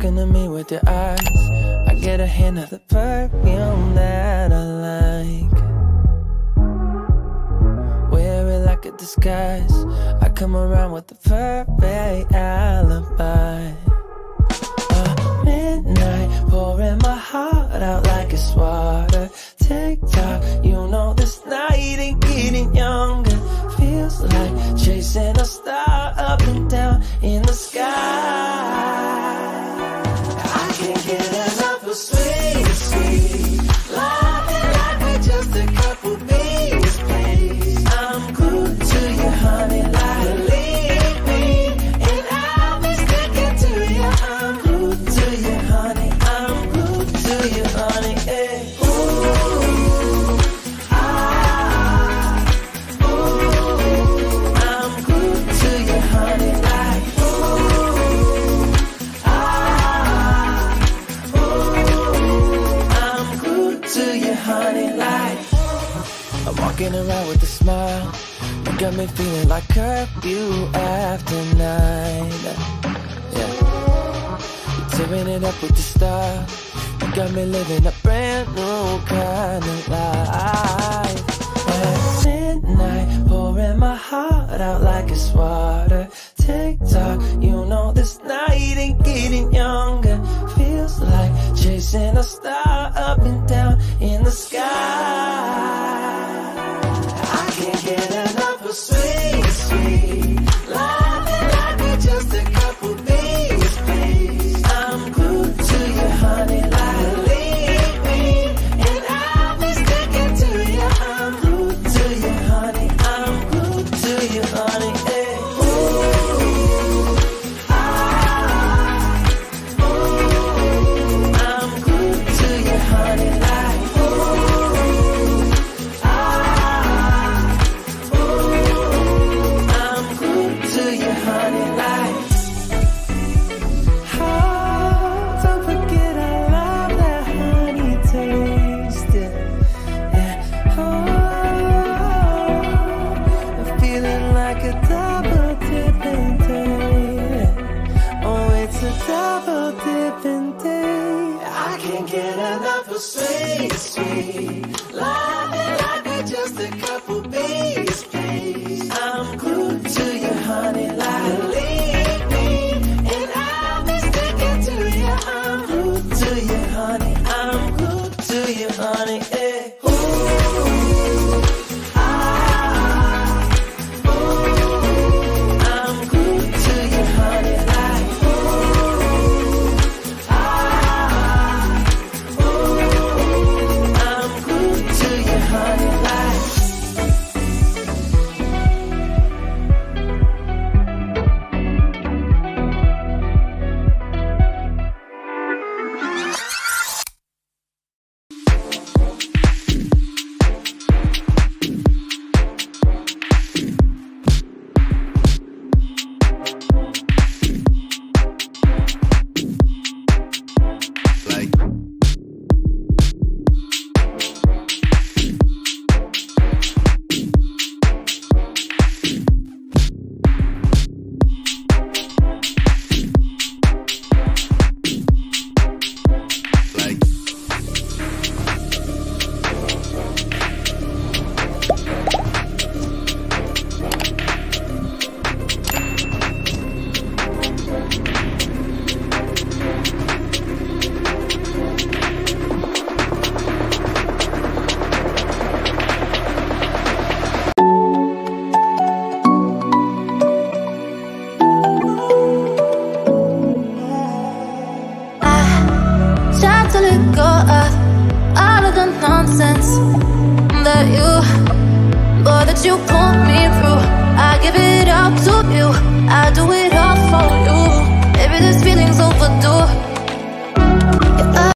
Talking to me with your eyes. I get a hint of the perfume that I like. Wear it like a disguise. I come around with the perfect can't get enough of sweet, sweet like we're just a couple I'm glued to you, honey, like believe me And I'll be sticking to you I'm glued to you, honey I'm glued to you, honey. Like. I'm walking around with a smile. You got me feeling like curfew after nine. Yeah. You're tearing it up with the style. You got me living a brand new kind of life. At midnight, pouring my heart out like it's water. Tick tock, you know this night ain't getting younger. Feels like chasing a star up and down the sky. I can't get enough of sweet, can't get enough of sweet, sweet. Loving like we're just a couple bees, please. I'm glued to you, honey, like believe me. And I'll be sticking to you. I'm glued to you, honey. I'm glued to you, honey. Eh. Go of all of the nonsense that you, boy, that you put me through. I give it up to you. I do it all for you. Maybe this feeling's overdue.